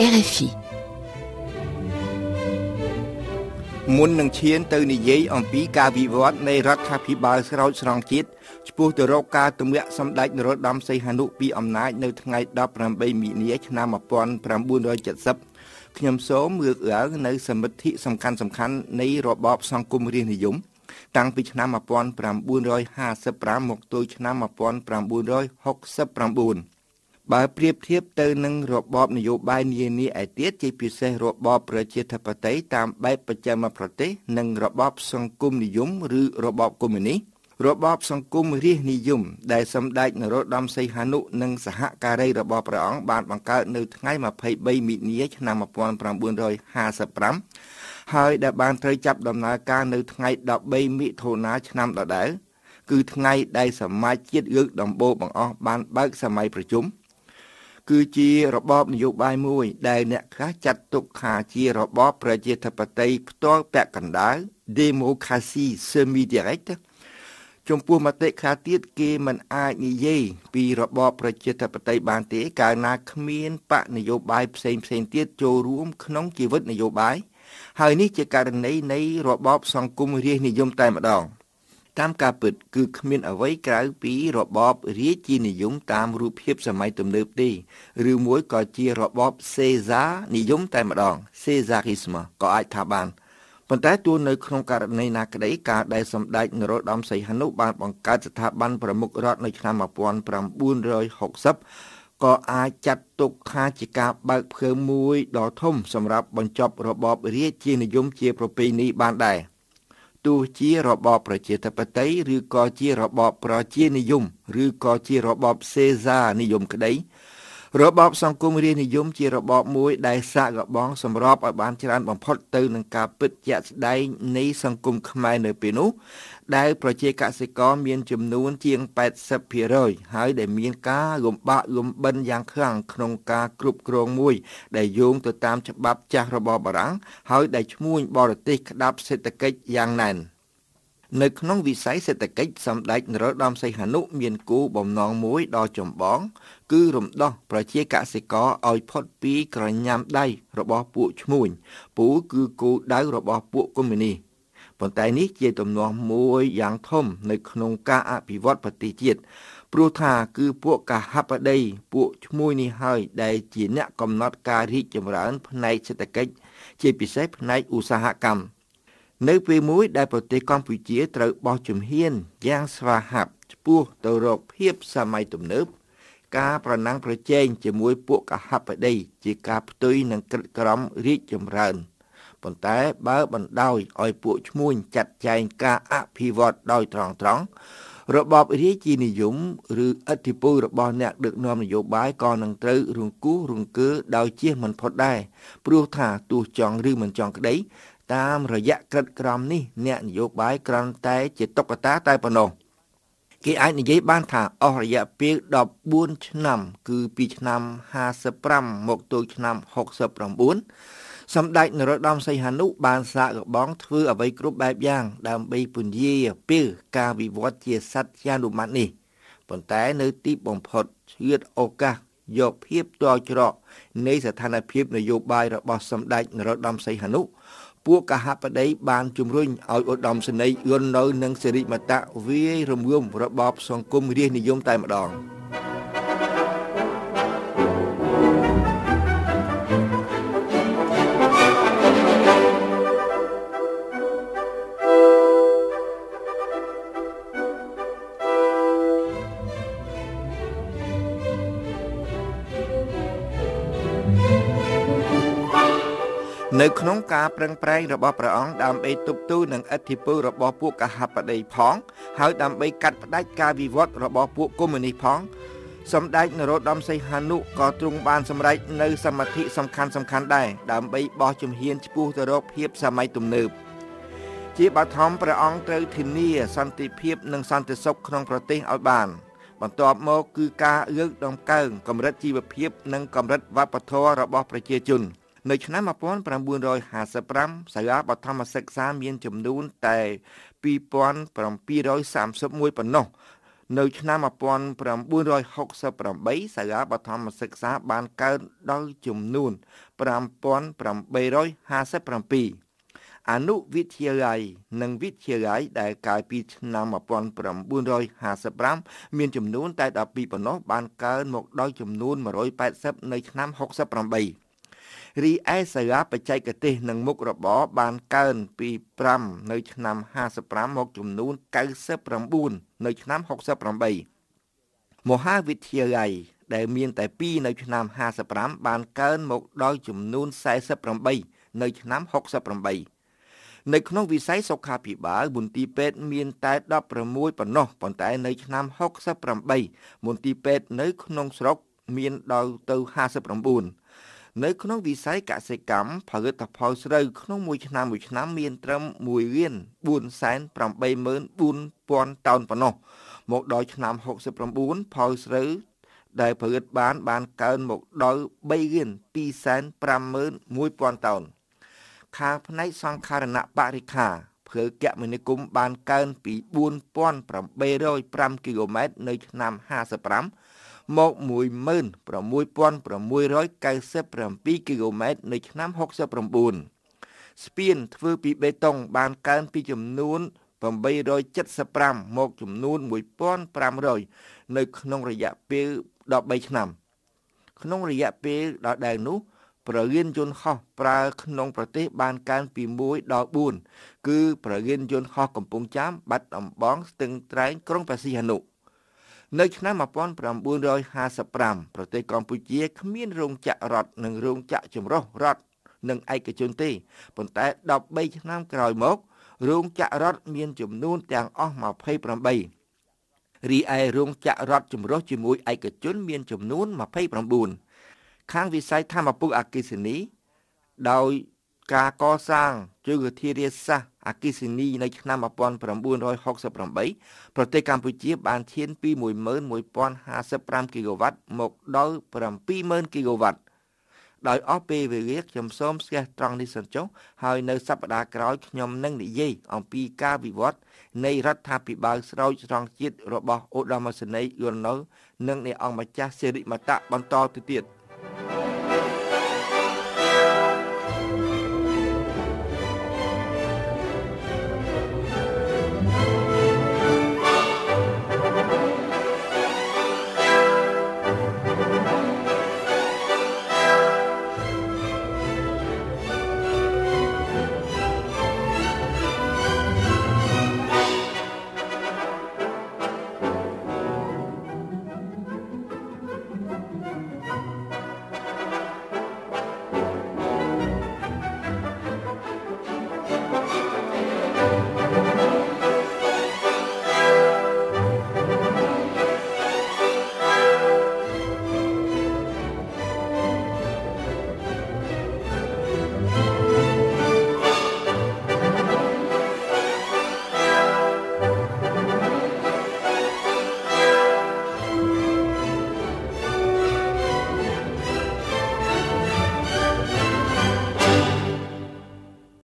RFI មុននឹងឈានទៅនិយាយអំពីការវិវត្តនៃរដ្ឋាភិបាលស្រោចស្រង់ជាតិឆ្ពោះទៅរកការទម្លាក់សម្ដេចនរោត្តមសីហនុពីអំណាចនៅថ្ងៃ18មីនាឆ្នាំ1970ខ្ញុំសូមលើកឡើងនៅសមិទ្ធិសំខាន់សំខាន់នៃរបបសង្គមរាស្ត្រនិយមតាំងពីឆ្នាំ1955មកទល់ឆ្នាំ1969 បើប្រៀបធៀបទៅនឹងរបបនយោបាយនានាឯទៀតជាពិសេសរបបប្រជាធិបតេយ្យតាមបែបបច្ចេកប្រទេសនិងរបបសង្គមនិយមឬរបបកុម្មុយនីសរបបសង្គមរាស្ត្រនិយមដែលសម្ដេចនរោត្តមសីហនុនិងសហការីរបស់ព្រះអង្គបានបង្កើតនៅថ្ងៃ23មិនិនាឆ្នាំ1955ហើយដែលបានត្រូវចាប់ដំណើរការនៅថ្ងៃ13មិថុនាឆ្នាំដដែលគឺថ្ងៃដែលសមាជជាតិលើកដំបូងបង្អស់បានបើកសម័យប្រជុំ គឺជារបបនយោបាយមួយ ដែលអ្នកខ្លះចាត់ទុកថាជារបបប្រជាធិបតេយ្យផ្ទាល់ពាក់កណ្ដាល Democracy Semi Direct ចំពោះមតិខ្លះទៀតគេមិនអាចនិយាយពីរបបប្រជាធិបតេយ្យបានទេកាលណាគ្មានបកនយោបាយផ្សេងផ្សេងទៀតចូលរួមក្នុងជីវិតនយោបាយហើយនេះជាករណីនៃរបបសង្គមរាស្ត្រនិយមតែម្ដង តាមការពិតគឺគ្មានអ្វីក្រៅពីរបបរាជានិយមតាមរូបភាពសម័យទំនើបទេឬមួយក៏ជារបបសេសានិយមតែម្ដងសេសារីស្មក៏អាចថាបានប៉ុន្តែទោះនៅក្នុងករណីណាក្តីការដែលសម្ដេចនរោត្តមសីហនុបានបង្កើតស្ថាប័នប្រមុខរដ្ឋនៅឆ្នាំ1960ក៏អាចចាត់ទុកថាជាការបើកផ្កើមមួយដ៏ធំសម្រាប់បញ្ចប់របបរាជានិយមជាប្រពៃណីបានដែរ។ ទោះជារបបប្រជាធិបតេយ្យឬក៏ជារបបប្រជានិយម ឬក៏ជារបបសេសានិយមក្តី របបសង្គមរាស្ត្រនិយមជារបបមួយដែលសាកល្បងសម្របឲ្យបានច្រើនបំផុតទៅនឹងការពិតជាក់ស្ដែងនៃសង្គមខ្មែរនៅពេលនោះដែលប្រជាកសិករមានចំនួនជាង80%ហើយដែលមានការលំបាកលំបិនយ៉ាងខ្លាំងក្នុងការគ្រប់គ្រងមួយ ដែលយោងទៅតាមច្បាប់ចាស់របស់បារាំងហើយដែលឈ្មួញបរទេសក្តាប់សេដ្ឋកិច្ចយ៉ាងណែន នៅក្នុងវិស័យសេដ្ឋកិច្ចសម្ដេចនរោត្តមសីហនុមានគោលបំណងមួយដ៏ចម្បង គឺរំដោះប្រជាកសិករឲ្យផុតពីក្រញាំដៃរបស់ពួកឈ្មួញពូគឺគោលដៅរបស់ពួកកុម្មុយនីសប៉ុន្តែនេះជាទំនាស់មួយយ៉ាងធំនៅក្នុងការអភិវឌ្ឍប្រទេសជាតិព្រោះថាគឺពួកកាហបតីពួកឈ្មួញនេះហើយដែលជាអ្នកកំណត់ការរីកចម្រើនផ្នែកសេដ្ឋកិច្ចជាពិសេសផ្នែកឧស្សាហកម្ម នៅពេលមួយដែលប្រទេសកម្ពុជាត្រូវបោះជំហានយ៉ាងស្វាហាប់ឆ្ពោះទៅរកភាពសម័យទំនើបការប្រណាំងប្រជែងជាមួយពួកកហបតីជាការផ្ទុយនឹងក្រិតក្រមរីកចម្រើន។ប៉ុន្តែបើបណ្ដោយឲ្យពួកឈ្មួញចាត់ចែងការអភិវឌ្ឍដោយត្រង់ត្រង់របបរាជានិយមឬអធិពលរបស់អ្នកដឹកនាំនយោបាយក៏នឹងត្រូវរង្គោះរង្គើដោយជៀសមិនផុតដែរព្រោះថាទោះចង់ឬមិនចង់ក្តី តាមរយៈក្រិតក្រមនេះអ្នកនយោបាយគ្រាន់តែជាតុក្កតាតែប៉ុណ្ណោះគេអាចនិយាយបានថាអស់រយៈពេល14ឆ្នាំ គឺពីឆ្នាំ55មកទល់ឆ្នាំ69សម្ដេចនរោត្តមសីហនុបានសាកល្បងធ្វើអ្វីគ្រប់បែបយ៉ាង ដើម្បីពន្យាពេលការវិវត្តជាសត្យានុម័តនេះប៉ុន្តែនៅទីបំផុតឆ្លៀតឱកាសយកភាពតច្រកនៃស្ថានភាពនយោបាយរបស់សម្ដេចនរោត្តមសីហនុ ពួកកហបតីបានជំរុញឲ្យឧត្តមសេនីយ៍យន់នៅនឹងសិរិមតៈវាយរំលំរបបសង្គមរាស្ត្រនិយមតែម្ដង។ នៅក្នុងការប្រឹងប្រែងរបស់ព្រះអង្គដើម្បីទប់ទល់នឹងឥទ្ធិពលរបស់ពួកកហបតីផង ហើយដើម្បីកាត់ផ្តាច់ការវិវត្តរបស់ពួកកុម្មុយនីសផងសម្ដេចនរោត្តមសីហនុក៏ទ្រង់បានសម្រេចនៅសមាធិសំខាន់សំខាន់ដែរដើម្បីបោះជំហានឆ្ពោះទៅរកភាពសម័យទំនើបជាបឋមព្រះអង្គត្រូវធានាសន្តិភាពនិងសន្តិសុខក្នុងប្រទេសឲ្យបាន បន្ទាប់មកគឺការលើកដំកើងកម្រិតជីវភាព និងកម្រិតវប្បធម៌របស់ប្រជាជន។ នៅឆ្នាំ1955សាលាបឋមសិក្សាមានចំនួនតែ2731ប៉ុណ្ណោះនៅឆ្នាំ1968សាលាបឋមសិក្សាបានកើនដល់ចំនួន5857អនុវិទ្យាល័យនិងវិទ្យាល័យដែលកាលពីឆ្នាំ1955មានចំនួនតែ12ប៉ុណ្ណោះបានកើនមកដល់ចំនួន180នៅឆ្នាំ68 រីឯសាលាបច្ចេកទេសនិងមុខរបរបានកើនពី5នៅឆ្នាំ55មកចំនួន99នៅឆ្នាំ68មហាវិទ្យាល័យដែលមានតែ2នៅឆ្នាំ55បានកើនមកដល់ចំនួន48នៅឆ្នាំ68នៅក្នុងវិស័យសុខាភិបាលមន្ទីរពេទ្យមានតែ16ប៉ុណ្ណោះប៉ុន្តែនៅឆ្នាំ68មន្ទីរពេទ្យនៅក្នុងស្រុកមានដល់ទៅ59 នៅក្នុងវិស័យកសិកម្មផលិតផលស្រូវក្នុងមួយឆ្នាំមួយឆ្នាំមានត្រឹម1លាន484,000តោនប៉ុណ្ណោះមកដល់ឆ្នាំ69ផលស្រូវដែលផលិតបានបានកើនមកដល់3លាន251,000តោនខាងផ្នែកសង្ខារណបរិខាព្រើគមនាគមន៍បានកើនពី4805គីឡូម៉ែត្រនៅឆ្នាំ55 មក16697គីឡូម៉ែត្រនៅឆ្នាំ69ស្ពានធ្វើពីបេតុងបានកើនពីចំនួន875មកចំនួន1500នៅក្នុងរយៈពេល13ឆ្នាំ ក្នុងរយៈពេលដដែលនោះប្រយានយន្តហោះប្រើក្នុងប្រទេសបានកើនពី1ដល់4គឺប្រយានយន្តហោះកំពង់ចាមបាត់ដំបងស្ទឹងត្រែងក្រុងព្រះសីហនុ នៅឆ្នាំ1955ប្រទេសកម្ពុជាគ្មានរោងចក្ររថនិងរោងចក្រចម្រុះរថនិងឯកជនទេប៉ុន្តែ13ឆ្នាំក្រោយមករោងចក្ររថមានចំនួនទាំងអស់28រីឯរោងចក្ររថចម្រុះជាមួយឯកជនមានចំនួន29ខាងវិស័យធម្មពលអគិសនីដោយ ការកសាងជយោធារាសាស្ត្រអគិសនីនៅឆ្នាំ1968ប្រទេសកម្ពុជាបានឈានពី11055គីឡូវ៉ាត់មកដល់70000គីឡូវ៉ាត់ដោយអស់ពេលវេលាខ្ញុំសូមស្ទះត្រង់នេះសិនចុះហើយនៅសប្តាហ៍ក្រោយខ្ញុំនឹងនិយាយអំពីការវិវត្តនៃរដ្ឋាភិបាលស្រោចស្រង់ជាតិរបស់អូដាមសេនីយួនណូនិងនៃអង្គម្ចាស់សេរីមតៈបន្តទៅទៀត។